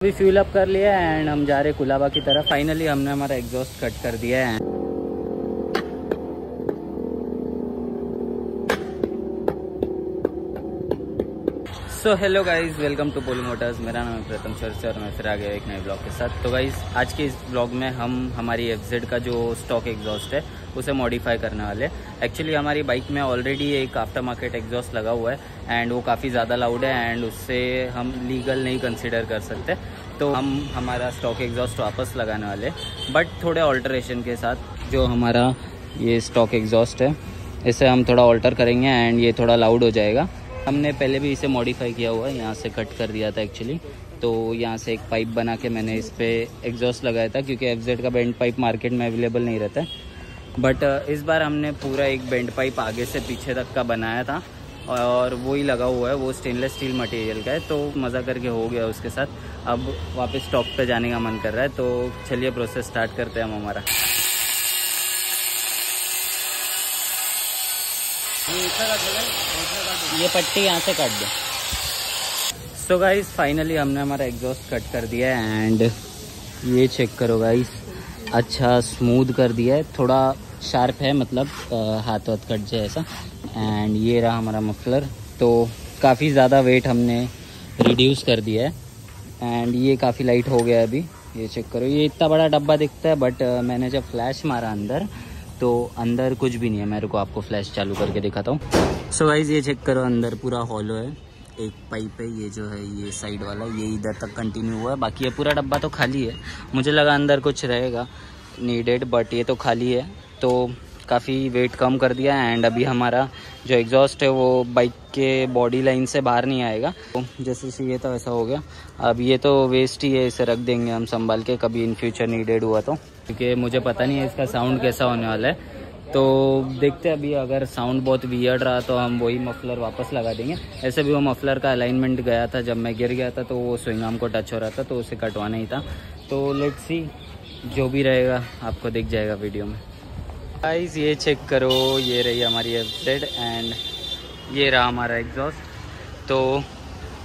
अभी fuel up कर लिया एंड हम जा रहे कुलाबा की तरफ़। फाइनली हमने हमारा एग्जॉस्ट कट कर दिया है। So hello guys welcome to Poly Motors मेरा नाम है प्रथम चर्चा और मैं फिर आ गया एक नए ब्लॉग के साथ। तो गाइज़ आज के इस ब्लॉग में हम, हमारी एफजेड का जो स्टॉक एग्जॉस्ट है, उसे मॉडिफाई करने वाले एक्चुअली हमारी बाइक में ऑलरेडी एक आफ्टर मार्केट एग्जॉस्ट लगा हुआ है एंड वो काफ़ी ज़्यादा लाउड है एंड उससे हम लीगल नहीं कंसिडर कर सकते। तो हम, हमारा स्टॉक एग्जॉस्ट वापस लगाने वाले बट थोड़े ऑल्ट्रेशन के साथ जो हमारा ये स्टॉक एग्जॉस्ट है, इसे हम थोड़ा ऑल्टर करेंगे एंड ये थोड़ा लाउड हो जाएगा। हमने पहले भी इसे मॉडिफाई किया हुआ है, यहाँ से कट कर दिया था एक्चुअली तो यहाँ से एक पाइप बना के मैंने इस पर एग्जॉस्ट लगाया था, क्योंकि एफ़ का बेंड पाइप मार्केट में अवेलेबल नहीं रहता है। बट इस बार हमने पूरा एक बेंड पाइप आगे से पीछे तक का बनाया था, और वो ही लगा हुआ है, वो स्टेनलेस स्टील मटेरियल का है तो मज़ा करके हो गया उसके साथ। अब वापस स्टॉक पे जाने का मन कर रहा है तो चलिए प्रोसेस स्टार्ट करते हैं हम हमारा। ये पट्टी यहाँ से काट दो। सो गाइस फाइनली हमने हमारा एग्जॉस्ट कट कर दिया है एंड ये चेक करो गाइस अच्छा स्मूथ कर दिया है, थोड़ा शार्प है मतलब हाथ वाथ कट जाए ऐसा। एंड ये रहा हमारा मफलर तो काफ़ी ज़्यादा वेट हमने रिड्यूस कर दिया है। एंड ये काफ़ी लाइट हो गया अभी, ये चेक करो। ये इतना बड़ा डब्बा दिखता है बट मैंने जब फ्लैश मारा अंदर तो अंदर कुछ भी नहीं है। मेरे को आपको फ्लैश चालू करके दिखाता हूँ। सो वाइज ये चेक करो, अंदर पूरा हॉलो है। एक पाइप है, ये जो है, ये साइड वाला ये इधर तक कंटिन्यू हुआ है। बाकी ये पूरा डब्बा तो खाली है। मुझे लगा अंदर कुछ रहेगा। नीडेड बट ये तो खाली है। तो काफ़ी वेट कम कर दिया एंड अभी हमारा जो एग्जॉस्ट है, वो बाइक के बॉडी लाइन से बाहर नहीं आएगा। तो जैसे जैसे ये था वैसा हो गया। अब ये तो वेस्ट ही है, इसे रख देंगे हम संभाल के। कभी इन फ्यूचर नीडेड हुआ तो। क्योंकि मुझे पता नहीं है इसका साउंड कैसा होने वाला है। तो देखते हैं अभी, अगर साउंड बहुत वियर्ड रहा तो हम वही मफलर वापस लगा देंगे। ऐसे भी वो मफलर का अलाइनमेंट गया था, जब मैं गिर गया था तो वो स्विंग को टच हो रहा था तो उसे कटवाना ही था। तो लेट्स सी जो भी रहेगा, आपको दिख जाएगा वीडियो में। गाइस ये चेक करो, ये रही हमारी एफ़ एंड ये रहा हमारा एग्जॉस्ट तो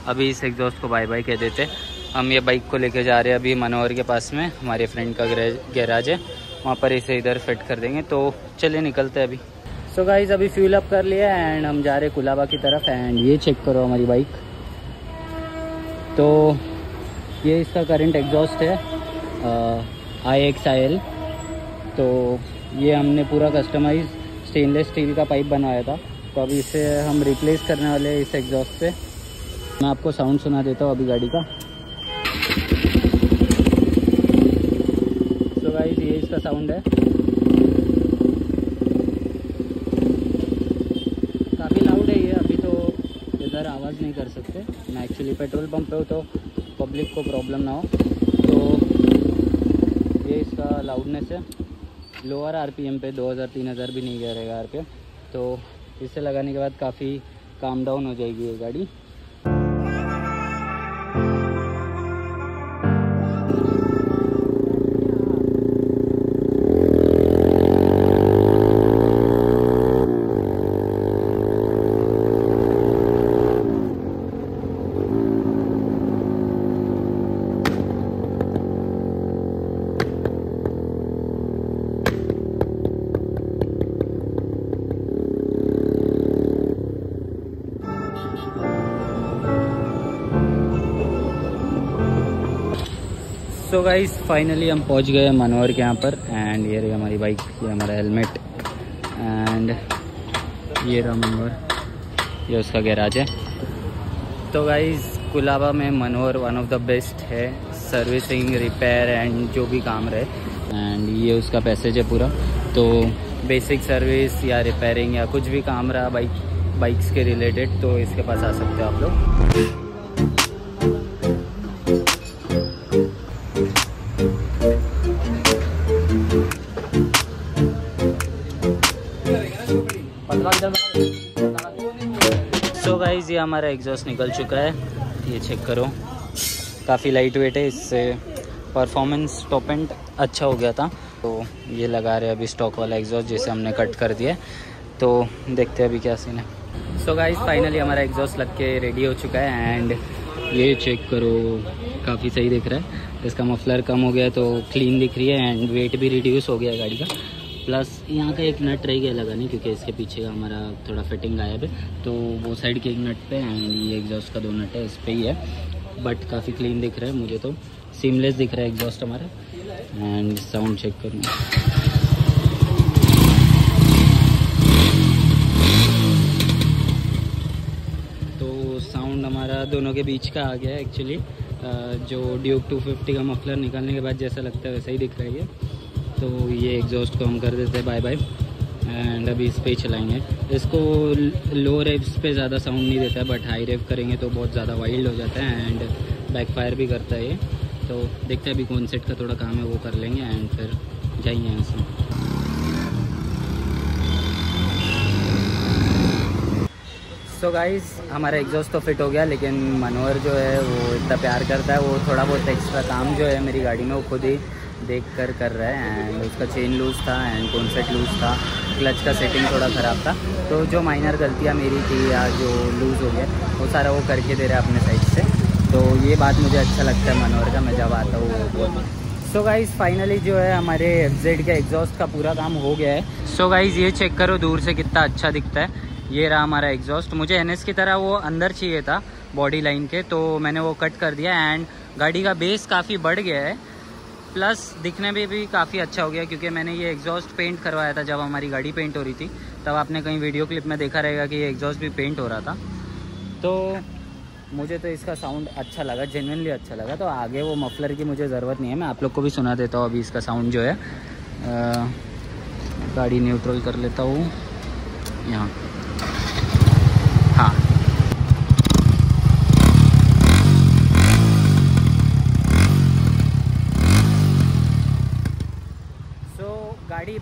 अभी इस एग्जॉस्ट को बाय बाय कह देते हम ये बाइक को लेके जा रहे हैं अभी मनोहर के पास में, हमारे फ्रेंड का गैराज है। वहाँ पर इसे इधर फिट कर देंगे तो चलिए निकलते हैं अभी। सो so गाइज़ अभी फ्यूल अप कर लिया एंड हम जा रहे हैं कुलाबा की तरफ़ एंड ये चेक करो हमारी बाइक तो ये इसका करंट एग्जॉस्ट है आई एक्स आई एल तो ये हमने पूरा कस्टमाइज स्टेनलेस स्टील का पाइप बनाया था। तो अभी इसे हम रिप्लेस करने वाले हैं इस एग्जॉस्ट से मैं आपको साउंड सुना देता हूँ अभी गाड़ी का। इसका साउंड है। काफ़ी लाउड है ये, अभी तो इधर आवाज़ नहीं कर सकते। मैं एक्चुअली पेट्रोल पंप पे हूँ तो पब्लिक को प्रॉब्लम ना हो। तो ये इसका लाउडनेस है। लोअर आरपीएम पे 2000 3000 भी नहीं गया रहेगा आर पे तो इसे लगाने के बाद काफ़ी काम डाउन हो जाएगी ये गाड़ी। सो गाइस फाइनली हम पहुँच गए मनोहर के यहाँ पर एंड ये रही हमारी बाइक ये हमारा हेलमेट एंड ये रहा मनोहर, ये उसका गैराज है। तो गाइस कुलाबा में Manohar one of the best है सर्विसिंग रिपेयर एंड जो भी काम रहे एंड ये उसका पैसेज है पूरा। तो बेसिक सर्विस या रिपेयरिंग या कुछ भी काम रहा बाइक बाइक्स के रिलेटेड तो इसके पास आ सकते हो आप लोग। हमारा एग्जॉस्ट निकल चुका है। ये चेक करो। काफ़ी लाइट वेट है, इससे परफॉर्मेंस टॉप एंड अच्छा हो गया था। तो ये लगा रहे अभी स्टॉक वाला एग्जॉस्ट जिसे हमने कट कर दिया तो देखते हैं अभी क्या सीन है। सो गाइज़ फाइनली हमारा एग्जॉस्ट लग के रेडी हो चुका है एंड ये चेक करो। काफ़ी सही दिख रहा है। इसका मफलर कम हो गया तो क्लीन दिख रही है एंड वेट भी रिड्यूस हो गया गाड़ी का। प्लस यहाँ का एक नट रह गया लगाने क्योंकि इसके पीछे का हमारा थोड़ा फिटिंग गायब है। तो वो साइड के एक नट पे एंड ये एग्जॉस्ट का दो नट है, इस पर ही है। बट काफ़ी क्लीन दिख रहा है मुझे तो। सीमलेस दिख रहा है एग्जॉस्ट हमारा। एंड साउंड चेक करूँगा साउंड हमारा दोनों के बीच का आ गया है एक्चुअली जो ड्यूक 250 का मफलर निकालने के बाद जैसा लगता है वैसा ही दिख रहा है तो ये एग्जॉस्ट को हम कर देते हैं बाय बाय एंड अभी इस पर ही चलाएँगे। इसको लो रेव्स पे ज़्यादा साउंड नहीं देता है बट हाई रेव करेंगे तो बहुत ज़्यादा वाइल्ड हो जाता है एंड बैकफायर भी करता है ये। तो देखते हैं अभी कौन सेट का थोड़ा काम है, वो कर लेंगे एंड फिर यहाँ से। सो गाइस हमारा एग्जॉस्ट तो फिट हो गया, लेकिन मनोहर जो है वो इतना प्यार करता है, वो थोड़ा बहुत एक्स्ट्रा काम जो है मेरी गाड़ी में, वो खुद ही देख कर कर रहा है एंड उसका चेन लूज़ था एंड कॉन्सेट लूज़ था। क्लच का सेटिंग थोड़ा ख़राब था। तो जो माइनर गलतियाँ मेरी थी या जो लूज़ हो गया, वो सारा वो करके दे रहा है अपने साइड से। तो ये बात मुझे अच्छा लगता है मनोहर का, मैं जब आता हूँ सो गाइज़ फाइनली जो है हमारे एफ़ जेड के एग्जॉस्ट का पूरा काम हो गया है। सो so गाइज़ ये चेक करो दूर से कितना अच्छा दिखता है। ये रहा हमारा एग्जॉस्ट मुझे एन की तरह वो अंदर चाहिए था बॉडी लाइन के। तो मैंने वो कट कर दिया एंड गाड़ी का बेस काफ़ी बढ़ गया है। प्लस दिखने में भी काफ़ी अच्छा हो गया क्योंकि मैंने ये एग्जॉस्ट पेंट करवाया था जब हमारी गाड़ी पेंट हो रही थी। तब आपने कहीं वीडियो क्लिप में देखा रहेगा कि ये एग्जॉस्ट भी पेंट हो रहा था। तो मुझे तो इसका साउंड अच्छा लगा जेनविनली अच्छा लगा। तो आगे वो मफलर की मुझे ज़रूरत नहीं है मैं आप लोग को भी सुना देता हूँ अभी इसका साउंड जो है। आ, गाड़ी न्यूट्रल कर लेता हूँ। यहाँ हाँ सो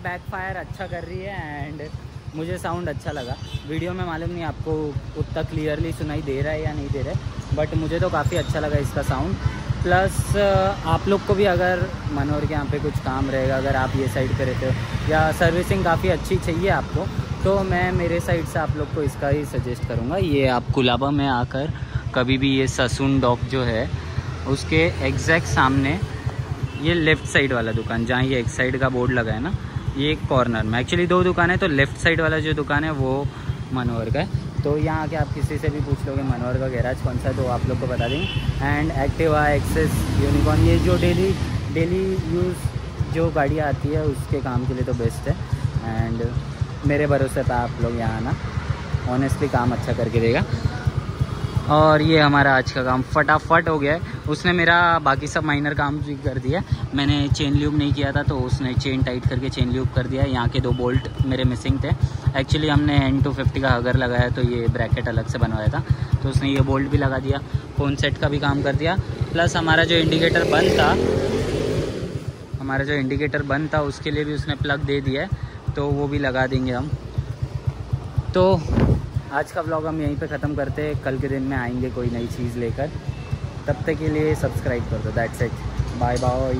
गाड़ी बैक फायर अच्छा कर रही है एंड मुझे साउंड अच्छा लगा। वीडियो में मालूम नहीं आपको उतना क्लियरली सुनाई दे रहा है या नहीं दे रहा है बट मुझे तो काफ़ी अच्छा लगा इसका साउंड प्लस आप लोग को भी अगर मनोहर के यहाँ पे कुछ काम रहेगा, अगर आप ये साइड पे रहते हो, या सर्विसिंग काफ़ी अच्छी चाहिए आपको तो मैं मेरे साइड से आप लोग को इसका ही सजेस्ट करूँगा। ये आप कुलाबा में आकर कभी भी ये ससून डॉक जो है, उसके एग्जैक्ट सामने ये लेफ़्ट साइड वाला दुकान, जहाँ ये एक साइड का बोर्ड लगा है ना ये कॉर्नर में। एक्चुअली दो दुकान है तो लेफ़्ट साइड वाला जो दुकान है, वो मनोहर का है। तो यहाँ आके आप किसी से भी पूछ लोगे मनोहर का गैराज कौन सा है तो आप लोग को बता देंगे। एंड एक्टिवा एक्सेस यूनिकॉर्न ये जो डेली डेली यूज़ जो गाड़ियाँ आती है, उसके काम के लिए तो बेस्ट है। एंड मेरे भरोसे था आप लोग यहाँ आना। ऑनेस्टली काम अच्छा करके देगा। और ये हमारा आज का काम फटाफट हो गया है। उसने मेरा बाकी सब माइनर काम भी कर दिया मैंने चेन ल्यूब नहीं किया था तो उसने चेन टाइट करके चेन ल्यूब कर दिया यहाँ के दो बोल्ट मेरे मिसिंग थे। एक्चुअली हमने एन टू फिफ्टी का हगर लगाया तो ये ब्रैकेट अलग से बनवाया था। तो उसने ये बोल्ट भी लगा दिया फ़ोन सेट का भी काम कर दिया। प्लस हमारा जो इंडिकेटर बंद था, हमारा जो इंडिकेटर बंद था, उसके लिए भी उसने प्लग दे दिया है। तो वो भी लगा देंगे हम। तो आज का ब्लॉग हम यहीं पे ख़त्म करते हैं। कल के दिन में आएँगे कोई नई चीज़ लेकर। तब तक के लिए सब्सक्राइब कर दो दैट्स इट बाय बाय